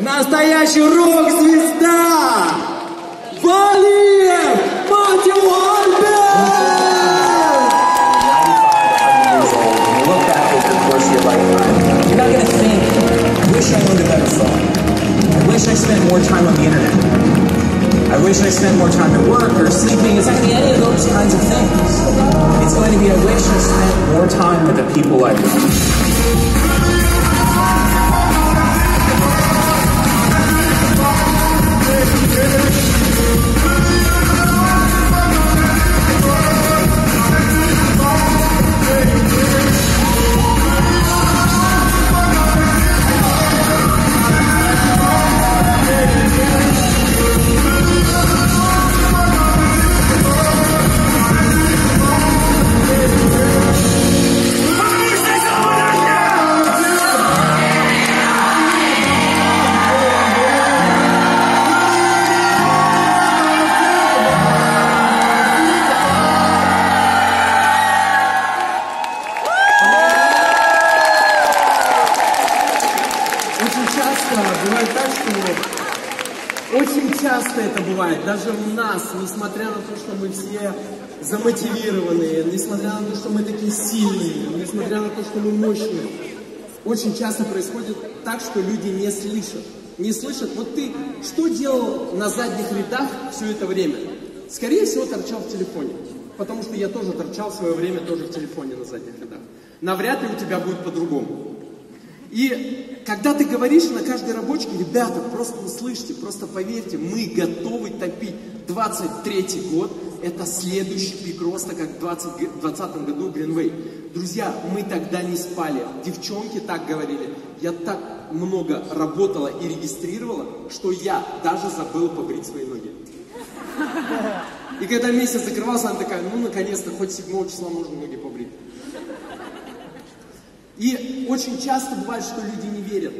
настоящий рок-звезда! Валиев Матthew Альберт! 95 years old, and you look back over the course of your lifetime, you're not going to think, I wish I owned a better phone. I wish I spent more time on the internet. I wish I spent more time at work or sleeping. It's not going to be any of those kinds of things. It's going to be, I wish I spent more time with the people I love. Бывает так, что очень часто это бывает, даже у нас, несмотря на то, что мы все замотивированные, несмотря на то, что мы такие сильные, несмотря на то, что мы мощные, очень часто происходит так, что люди не слышат. Не слышат. Вот ты что делал на задних рядах все это время? Скорее всего, торчал в телефоне. Потому что я тоже торчал в свое время тоже в телефоне на задних рядах. Навряд ли у тебя будет по-другому. И когда ты говоришь на каждой рабочке, ребята, просто услышьте, просто поверьте, мы готовы топить. 23 год – это следующий пик роста, как в 2020 году Гринвей. Друзья, мы тогда не спали. Девчонки так говорили. Я так много работала и регистрировала, что я даже забыл побрить свои ноги. И когда месяц закрывался, она такая, ну, наконец-то, хоть 7 числа можно ноги побрить. И очень часто бывает, что люди не верят.